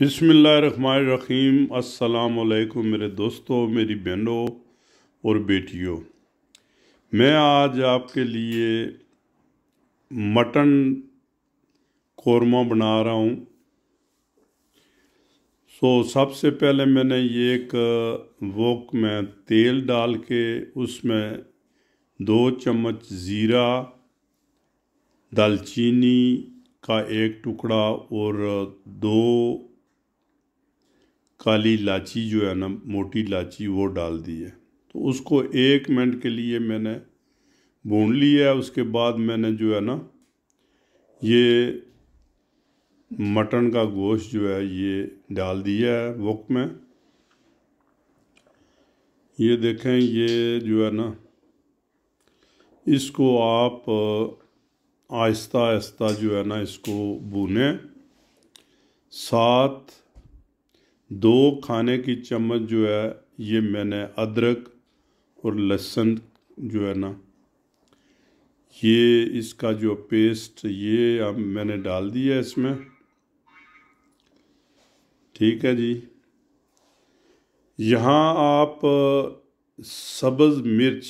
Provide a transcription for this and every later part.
बिसमीम अस्सलामुअलैकुम मेरे दोस्तों, मेरी बहनों और बेटियों। मैं आज आपके लिए मटन कौरमा बना रहा हूँ। सो, सबसे पहले मैंने ये एक वोक में तेल डाल के उसमें दो चम्मच ज़ीरा, दालचीनी का एक टुकड़ा और दो काली इलाची जो है ना, मोटी इलाची वो डाल दी है। तो उसको एक मिनट के लिए मैंने भून लिया है। उसके बाद मैंने जो है ना, ये मटन का गोश्त जो है, ये डाल दिया है वक में। ये देखें, ये जो है ना, इसको आप आहिस्ता आहिस्ता जो है ना, इसको भूने। साथ दो खाने की चम्मच जो है, ये मैंने अदरक और लहसुन जो है ना, ये इसका जो पेस्ट, ये अब मैंने डाल दिया है इसमें। ठीक है जी। यहाँ आप सब्ज़ मिर्च,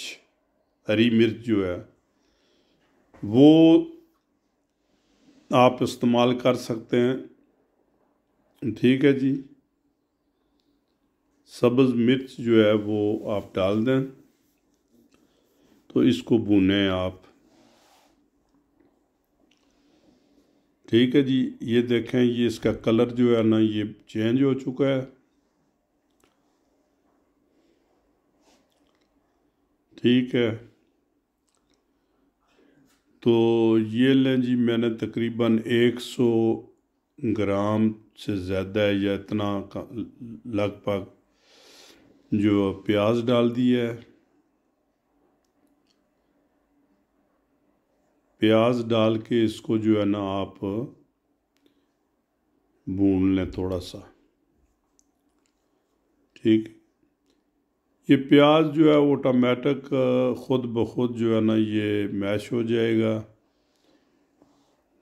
हरी मिर्च जो है, वो आप इस्तेमाल कर सकते हैं। ठीक है जी। सब्ज़ मिर्च जो है वो आप डाल दें। तो इसको भूनें आप। ठीक है जी, ये देखें, ये इसका कलर जो है ना, ये चेंज हो चुका है। ठीक है। तो ये लें जी, मैंने तकरीबन 100 ग्राम से ज़्यादा या इतना लगभग जो प्याज डाल दिया है, प्याज डाल के इसको जो है ना आप भून लें थोड़ा सा। ठीक? ये प्याज जो है वो टमाटक ख़ुद ब खुद जो है ना ये मैश हो जाएगा।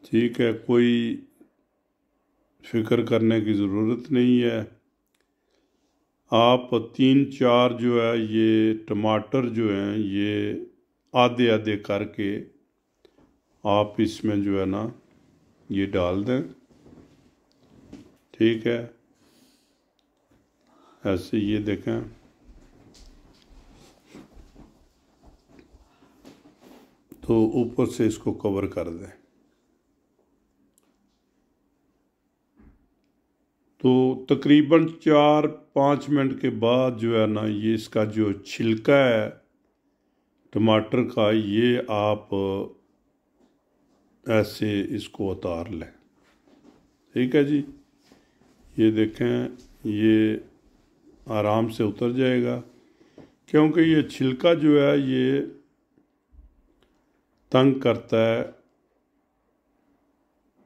ठीक है? कोई फ़िक्र करने की ज़रूरत नहीं है। आप तीन चार जो है, ये टमाटर जो हैं, ये आधे आधे करके आप इसमें जो है ना, ये डाल दें। ठीक है? ऐसे ये देखें। तो ऊपर से इसको कवर कर दें। तो तकरीबन चार पाँच मिनट के बाद जो है ना, ये इसका जो छिलका है, टमाटर का, ये आप, ऐसे इसको उतार लें। ठीक है जी? ये देखें, ये आराम से उतर जाएगा, क्योंकि ये छिलका जो है, ये तंग करता है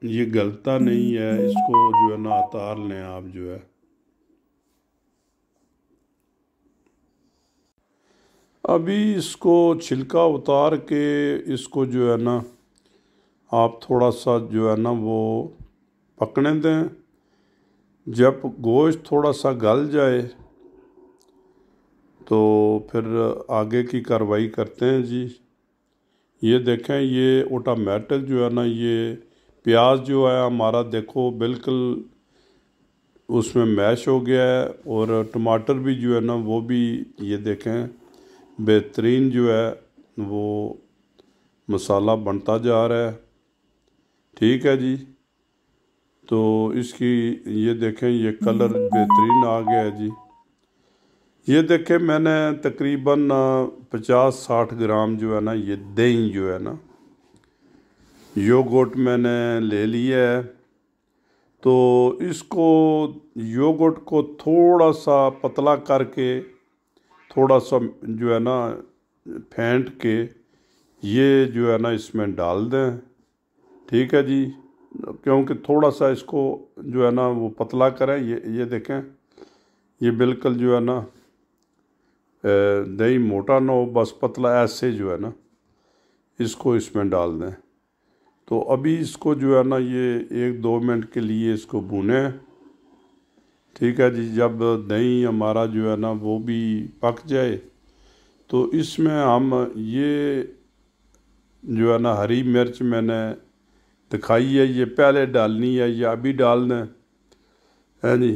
ये गलता नहीं है इसको जो है ना उतार लें आप जो है। अभी इसको छिलका उतार के इसको जो है ना आप थोड़ा सा जो है ना वो पकने दें। जब गोश्त थोड़ा सा गल जाए तो फिर आगे की कार्रवाई करते हैं जी। ये देखें ये ऑटोमेटिक जो है ना ये प्याज जो है, हमारा देखो बिल्कुल उसमें मैश हो गया है और टमाटर भी जो है ना, वो भी ये देखें, बेहतरीन जो है, वो मसाला बनता जा रहा है। ठीक है जी। तो इसकी ये देखें, ये कलर बेहतरीन आ गया है जी। ये देखें, मैंने तकरीबन पचास साठ ग्राम जो है ना, ये दही जो है ना योगोट मैंने ले लिया है। तो इसको योगोट को थोड़ा सा पतला करके, थोड़ा सा जो है ना, फेंट के ये जो है ना इसमें डाल दें। ठीक है जी? क्योंकि थोड़ा सा इसको जो है ना वो पतला करें। ये ये देखें, ये बिल्कुल जो है ना दही मोटा ना हो, बस पतला ऐसे जो है ना, इसको इसमें डाल दें। तो अभी इसको जो है ना ये एक दो मिनट के लिए इसको भुने। ठीक है जी, जब दही हमारा जो है ना वो भी पक जाए तो इसमें हम ये जो है ना हरी मिर्च मैंने दिखाई है, ये पहले डालनी है, या अभी डालना है। जी।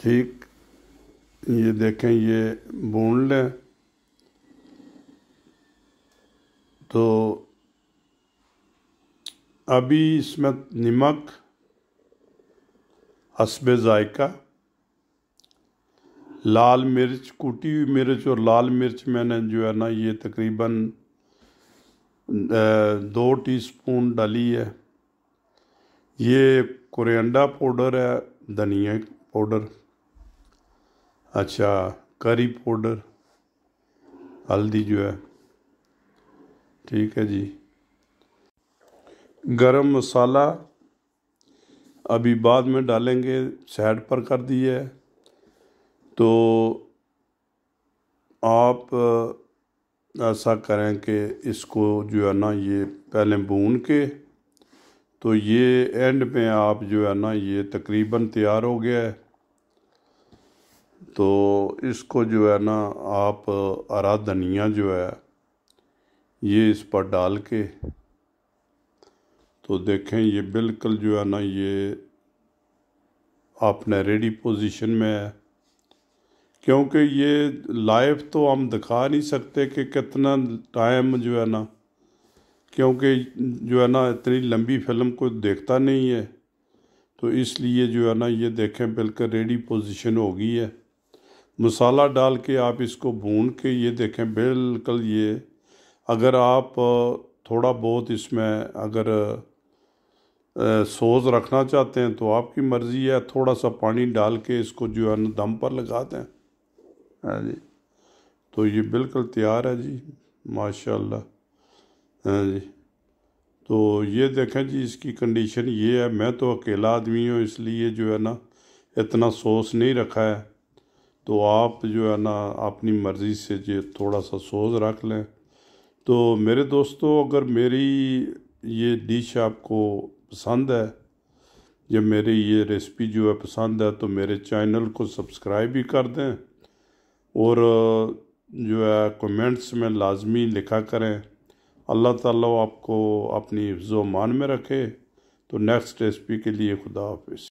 ठीक, ये देखें, ये भून लें। तो अभी इसमें नमक, हसब ज़ायका, लाल मिर्च, कूटी हुई मिर्च और लाल मिर्च मैंने जो है ना ये तकरीबन दो टीस्पून डाली है। ये कोरिएंडा पाउडर है, धनिया पाउडर अच्छा करी पाउडर, हल्दी जो है। ठीक है जी। गरम मसाला अभी बाद में डालेंगे साइड पर कर दिए। है तो आप, ऐसा करें कि इसको जो है ना, ये पहले भून के तो ये एंड में आप जो है ना, ये तकरीबन तैयार हो गया है। तो इसको जो है ना, आप हरा धनिया जो है ये इस पर डाल के तो देखें, ये बिल्कुल जो है ना, ये आपने रेडी पोजीशन में है। क्योंकि ये लाइव तो हम दिखा नहीं सकते कि कितना टाइम जो है ना, क्योंकि जो है ना, इतनी लंबी फ़िल्म को देखता नहीं है। तो इसलिए जो है ना, ये देखें, बिल्कुल रेडी पोजीशन हो गई है। मसाला डाल के आप इसको भून के ये देखें, बिल्कुल ये अगर आप थोड़ा बहुत इसमें अगर सोज रखना चाहते हैं तो आपकी मर्ज़ी है, थोड़ा सा पानी डाल के इसको जो है ना दम पर लगा दें। हाँ जी। तो ये बिल्कुल तैयार है जी, माशाल्लाह। हाँ जी। तो ये देखें जी, इसकी कंडीशन ये है, मैं तो अकेला आदमी हूँ, इसलिए जो है ना, इतना सोस नहीं रखा है। तो आप जो है ना, अपनी मर्ज़ी से जो थोड़ा सा सोज रख लें। तो मेरे दोस्तों, अगर मेरी ये डिश आपको पसंद है, या मेरी ये रेसिपी जो है पसंद है तो मेरे चैनल को सब्सक्राइब भी कर दें और जो है कमेंट्स में लाजमी लिखा करें। अल्लाह ताला आपको अपनी मान में रखे। तो नेक्स्ट रेसिपी के लिए खुदा हाफिज़।